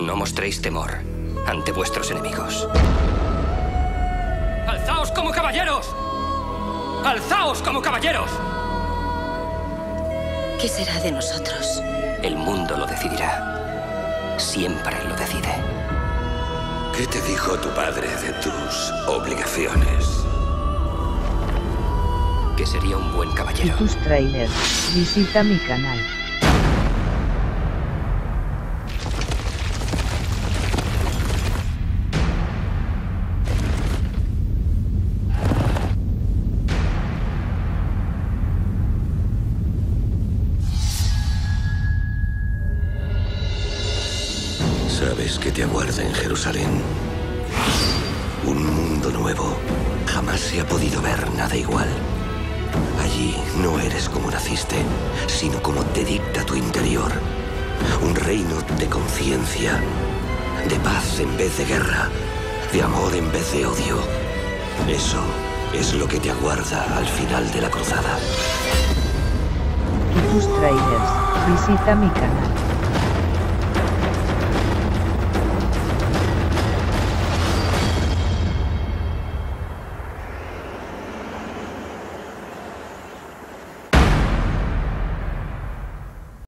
No mostréis temor ante vuestros enemigos. ¡Alzaos como caballeros! ¡Alzaos como caballeros! ¿Qué será de nosotros? El mundo lo decidirá. Siempre lo decide. ¿Qué te dijo tu padre de tus obligaciones? Que sería un buen caballero. Tus trailers. Visita mi canal. Sabes que te aguarda en Jerusalén. Un mundo nuevo. Jamás se ha podido ver nada igual. Allí no eres como naciste, sino como te dicta tu interior. Un reino de conciencia, de paz en vez de guerra, de amor en vez de odio. Eso es lo que te aguarda al final de la cruzada. Tus trailers. Visita mi canal.